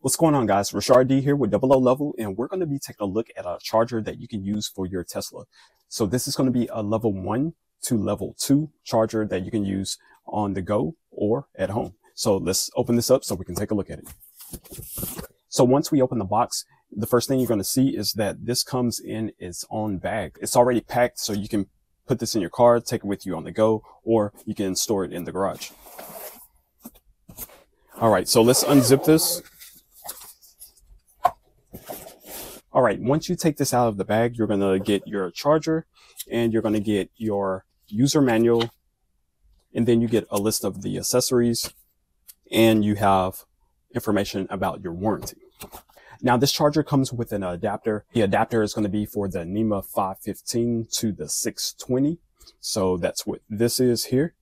What's going on guys? Rashard D here with Double O Level and we're going to be taking a look at a charger that you can use for your Tesla. So this is going to be a level one to level two charger that you can use on the go or at home. So let's open this up so we can take a look at it. So once we open the box, the first thing you're going to see is that this comes in its own bag. It's already packed so you can put this in your car, take it with you on the go, or you can store it in the garage. All right, so let's unzip this. All right, once you take this out of the bag, you're gonna get your charger and you're gonna get your user manual and then you get a list of the accessories and you have information about your warranty. Now this charger comes with an adapter. The adapter is going to be for the NEMA 515 to the 620. So that's what this is here.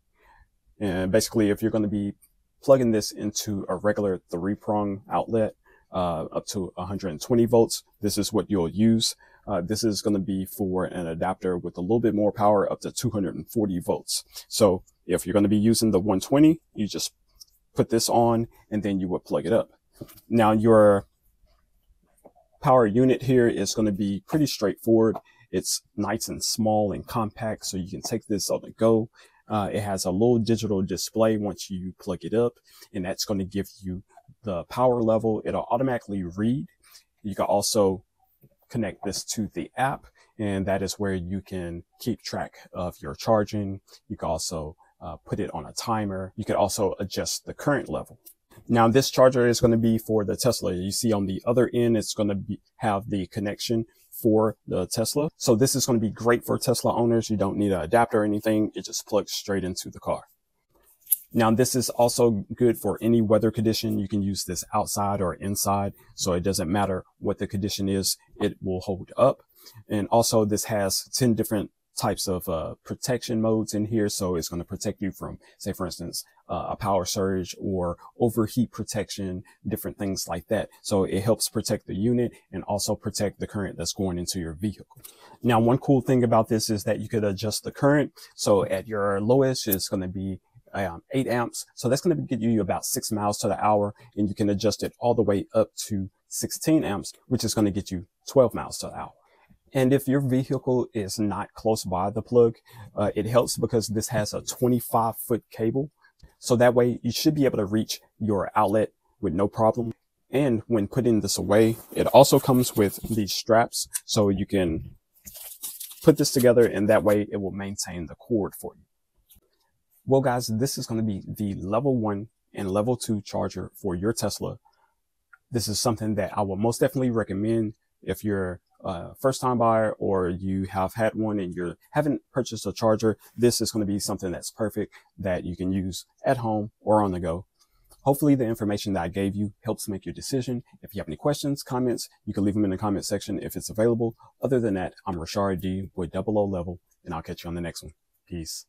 And basically if you're going to be plugging this into a regular three prong outlet, uh, up to 120 volts. This is what you'll use. Uh, this is going to be for an adapter with a little bit more power up to 240 volts. So if you're going to be using the 120, you just put this on and then you would plug it up. Now your power unit here is going to be pretty straightforward. It's nice and small and compact, so you can take this on the go. Uh, it has a little digital display once you plug it up, and that's going to give you the power level. It'll automatically read. You can also connect this to the app, and that is where you can keep track of your charging. You can also uh, put it on a timer. You can also adjust the current level. Now this charger is going to be for the Tesla. You see on the other end, it's going to be, have the connection for the Tesla. So this is going to be great for Tesla owners. You don't need an adapter or anything. It just plugs straight into the car. Now this is also good for any weather condition. You can use this outside or inside. So it doesn't matter what the condition is. It will hold up. And also this has 10 different types of uh, protection modes in here. So it's going to protect you from, say, for instance, uh, a power surge or overheat protection, different things like that. So it helps protect the unit and also protect the current that's going into your vehicle. Now, one cool thing about this is that you could adjust the current. So at your lowest, it's going to be um, 8 amps. So that's going to get you about 6 miles to the hour, and you can adjust it all the way up to 16 amps, which is going to get you 12 miles to the hour. And if your vehicle is not close by the plug, uh, it helps because this has a 25 foot cable. So that way you should be able to reach your outlet with no problem. And when putting this away, it also comes with these straps so you can put this together and that way it will maintain the cord for you. Well, guys, this is going to be the level one and level two charger for your Tesla. This is something that I will most definitely recommend if you're a first time buyer or you have had one and you haven't purchased a charger, this is going to be something that's perfect that you can use at home or on the go. Hopefully the information that I gave you helps make your decision. If you have any questions, comments, you can leave them in the comment section if it's available. Other than that, I'm Rashard D with Double O Level and I'll catch you on the next one. Peace.